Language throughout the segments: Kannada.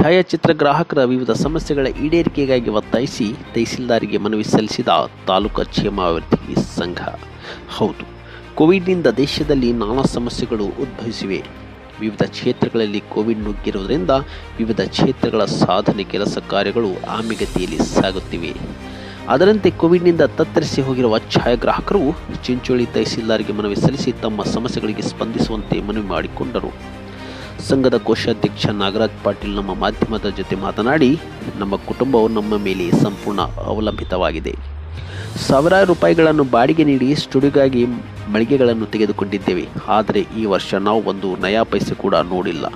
ಛಾಯಾಚಿತ್ರ ಗ್ರಾಹಕರ ವಿವಿಧ ಸಮಸ್ಯೆಗಳ ಈಡೇರಿಕೆಗಾಗಿ ಒತ್ತಾಯಿಸಿ ತಹಸೀಲ್ದಾರಿಗೆ ಮನವಿ ಸಲ್ಲಿಸಿದ ತಾಲೂಕು ಕ್ಷೇಮಾಭಿವೃದ್ಧಿ ಸಂಘ. ಹೌದು, ಕೋವಿಡ್ನಿಂದ ದೇಶದಲ್ಲಿ ನಾನಾ ಸಮಸ್ಯೆಗಳು ಉದ್ಭವಿಸಿವೆ. ವಿವಿಧ ಕ್ಷೇತ್ರಗಳಲ್ಲಿ ಕೋವಿಡ್ ನುಗ್ಗಿರುವುದರಿಂದ ವಿವಿಧ ಕ್ಷೇತ್ರಗಳ ಸಾಧನೆ ಕೆಲಸ ಕಾರ್ಯಗಳು ಆಮಿಗತಿಯಲ್ಲಿ ಸಾಗುತ್ತಿವೆ. ಅದರಂತೆ ಕೋವಿಡ್ನಿಂದ ತತ್ತರಿಸಿ ಹೋಗಿರುವ ಛಾಯಾಗ್ರಾಹಕರು ಚಿಂಚೋಳಿ ತಹಸೀಲ್ದಾರ್ಗೆ ಮನವಿ ಸಲ್ಲಿಸಿ ತಮ್ಮ ಸಮಸ್ಯೆಗಳಿಗೆ ಸ್ಪಂದಿಸುವಂತೆ ಮನವಿ ಮಾಡಿಕೊಂಡರು. ಸಂಘದ ಕೋಶಾಧ್ಯಕ್ಷ ನಾಗರಾಜ್ ಪಾಟೀಲ್ ನಮ್ಮ ಮಾಧ್ಯಮದ ಜೊತೆ ಮಾತನಾಡಿ, ನಮ್ಮ ಕುಟುಂಬವು ನಮ್ಮ ಮೇಲೆ ಸಂಪೂರ್ಣ ಅವಲಂಬಿತವಾಗಿದೆ. ಸಾವಿರಾರು ರೂಪಾಯಿಗಳನ್ನು ಬಾಡಿಗೆ ನೀಡಿ ಸ್ಟುಡಿಯೋಗಾಗಿ ಮಳಿಗೆಗಳನ್ನು ತೆಗೆದುಕೊಂಡಿದ್ದೇವೆ. ಆದರೆ ಈ ವರ್ಷ ನಾವು ಒಂದು ನಯಾ ಪೈಸೆ ಕೂಡ ನೋಡಿಲ್ಲ.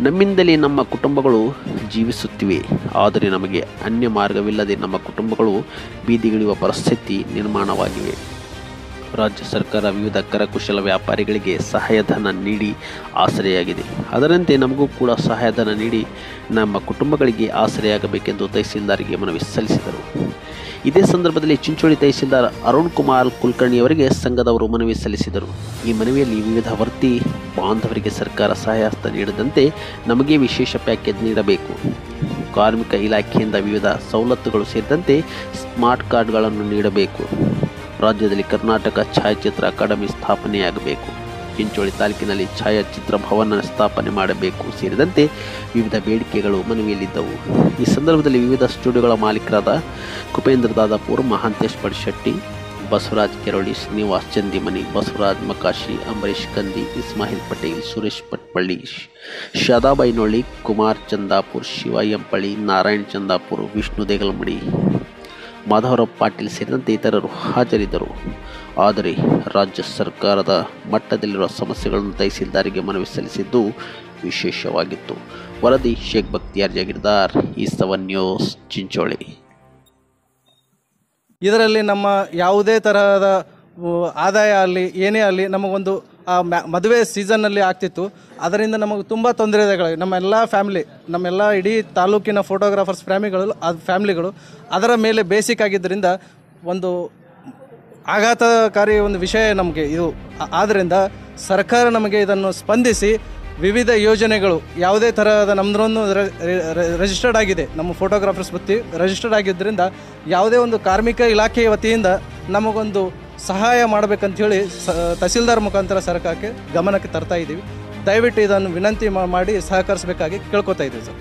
ನಮ್ಮಿಂದಲೇ ನಮ್ಮ ಕುಟುಂಬಗಳು ಜೀವಿಸುತ್ತಿವೆ. ಆದರೆ ನಮಗೆ ಅನ್ಯ ಮಾರ್ಗವಿಲ್ಲದೆ ನಮ್ಮ ಕುಟುಂಬಗಳು ಬೀದಿಗಿಳಿಯುವ ಪರಿಸ್ಥಿತಿ ನಿರ್ಮಾಣವಾಗಿವೆ. ರಾಜ್ಯ ಸರ್ಕಾರ ವಿವಿಧ ಕರಕುಶಲ ವ್ಯಾಪಾರಿಗಳಿಗೆ ಸಹಾಯಧನ ನೀಡಿ ಆಸರೆಯಾಗಿದೆ. ಅದರಂತೆ ನಮಗೂ ಕೂಡ ಸಹಾಯಧನ ನೀಡಿ ನಮ್ಮ ಕುಟುಂಬಗಳಿಗೆ ಆಸರೆಯಾಗಬೇಕೆಂದು ತಹಸೀಲ್ದಾರ್ಗೆ ಮನವಿ ಸಲ್ಲಿಸಿದರು. ಇದೇ ಸಂದರ್ಭದಲ್ಲಿ ಚಿಂಚೋಳಿ ತಹಸೀಲ್ದಾರ್ ಅರುಣ್ ಕುಮಾರ್ ಕುಲಕರ್ಣಿಯವರಿಗೆ ಸಂಘದವರು ಮನವಿ ಸಲ್ಲಿಸಿದರು. ಈ ಮನವಿಯಲ್ಲಿ ವಿವಿಧ ವೃತ್ತಿ ಬಾಂಧವರಿಗೆ ಸರ್ಕಾರ ಸಹಾಯಹಸ್ತ ನೀಡದಂತೆ ನಮಗೆ ವಿಶೇಷ ಪ್ಯಾಕೇಜ್ ನೀಡಬೇಕು. ಕಾರ್ಮಿಕ ಇಲಾಖೆಯಿಂದ ವಿವಿಧ ಸವಲತ್ತುಗಳು ಸೇರಿದಂತೆ ಸ್ಮಾರ್ಟ್ ಕಾರ್ಡ್ಗಳನ್ನು ನೀಡಬೇಕು. ರಾಜ್ಯದಲ್ಲಿ ಕರ್ನಾಟಕ ಛಾಯಾಚಿತ್ರ ಅಕಾಡೆಮಿ ಸ್ಥಾಪನೆಯಾಗಬೇಕು. ಚಿಂಚೋಳಿ ತಾಲೂಕಿನಲ್ಲಿ ಛಾಯಾಚಿತ್ರ ಭವನ ಸ್ಥಾಪನೆ ಮಾಡಬೇಕು ಸೇರಿದಂತೆ ವಿವಿಧ ಬೇಡಿಕೆಗಳು ಮನವಿಯಲ್ಲಿದ್ದವು. ಈ ಸಂದರ್ಭದಲ್ಲಿ ವಿವಿಧ ಸ್ಟುಡಿಯೋಗಳ ಮಾಲೀಕರಾದ ಕುಪೇಂದ್ರ ದಾದಾಪುರ್, ಮಹಾಂತೇಶ್ ಪಡಿಶೆಟ್ಟಿ ಬಸವರಾಜ್ ಕೆರೊಳಿ, ಶ್ರೀನಿವಾಸ್ ಚಂದಿಮನಿ, ಬಸವರಾಜ್ ಮಕಾಶಿ ಅಂಬರೀಶ್ ಕಂದಿ ಇಸ್ಮಾಹಿಲ್ ಪಟೇಲ್, ಸುರೇಶ್ ಪಟ್ಪಳ್ಳಿ ಶಾದಾಬೈನೊಳ್ಳಿ ಕುಮಾರ್ ಚಂದಾಪುರ್ ಶಿವ ಎಂಪಳ್ಳಿ ನಾರಾಯಣ್ ಚಂದಾಪುರ್, ವಿಷ್ಣು ದೇಗಲಮಡಿ ಮಾಧವರಾವ್ ಪಾಟೀಲ್ ಸೇರಿದಂತೆ ಇತರರು ಹಾಜರಿದ್ದರು. ಆದರೆ ರಾಜ್ಯ ಸರ್ಕಾರದ ಮಟ್ಟದಲ್ಲಿರುವ ಸಮಸ್ಯೆಗಳನ್ನು ತಹಸೀಲ್ದಾರಿಗೆ ಮನವಿ ಸಲ್ಲಿಸಿದ್ದು ವಿಶೇಷವಾಗಿತ್ತು. ವರದಿ ಶೇಖ್ ಬಕ್ತಿಯಾರ್ ಜಾಗಿರ್ದಾರ್ ಈ ಸವನ್ ನ್ಯೂಸ್, ಚಿಂಚೋಳಿ. ಇದರಲ್ಲಿ ನಮ್ಮ ಯಾವುದೇ ತರಹದ ಆದಾಯ ಅಲ್ಲಿ, ಏನೇ ಅಲ್ಲಿ ನಮಗೊಂದು ಆ ಮದುವೆ ಸೀಸನ್ನಲ್ಲಿ ಆಗ್ತಿತ್ತು. ಅದರಿಂದ ನಮಗೆ ತುಂಬ ತೊಂದರೆಗಳು ನಮ್ಮೆಲ್ಲ ಫ್ಯಾಮಿಲಿ ನಮ್ಮೆಲ್ಲ ಇಡೀ ತಾಲೂಕಿನ ಫೋಟೋಗ್ರಾಫರ್ಸ್ ಫ್ಯಾಮಿಲಿಗಳು ಅದು ಫ್ಯಾಮಿಲಿಗಳು ಅದರ ಮೇಲೆ ಬೇಸಿಕ್ ಆಗಿದ್ದರಿಂದ ಒಂದು ಆಘಾತಕಾರಿ ಒಂದು ವಿಷಯ ನಮಗೆ ಇದು. ಆದ್ದರಿಂದ ಸರ್ಕಾರ ನಮಗೆ ಇದನ್ನು ಸ್ಪಂದಿಸಿ ವಿವಿಧ ಯೋಜನೆಗಳು ಯಾವುದೇ ಥರದ ನಮ್ಮದ್ರೊಂದು ರಿಜಿಸ್ಟರ್ಡ್ ಆಗಿದೆ. ನಮ್ಮ ಫೋಟೋಗ್ರಾಫರ್ಸ್ ಬತ್ತಿ ರಿಜಿಸ್ಟರ್ಡ್ ಆಗಿದ್ದರಿಂದ ಯಾವುದೇ ಒಂದು ಕಾರ್ಮಿಕ ಇಲಾಖೆಯ ವತಿಯಿಂದ ನಮಗೊಂದು ಸಹಾಯ ಮಾಡಬೇಕಂತೇಳಿ ಸ, ತಹಸೀಲ್ದಾರ್ ಮುಖಾಂತರ ಸರ್ಕಾರಕ್ಕೆ ಗಮನಕ್ಕೆ ತರ್ತಾ ಇದ್ದೀವಿ. ದಯವಿಟ್ಟು ಇದನ್ನು ವಿನಂತಿ ಮಾಡಿ ಸಹಕರಿಸಬೇಕಾಗಿ ಕೇಳ್ಕೊತಾ ಇದ್ದೀವಿ ಸರ್.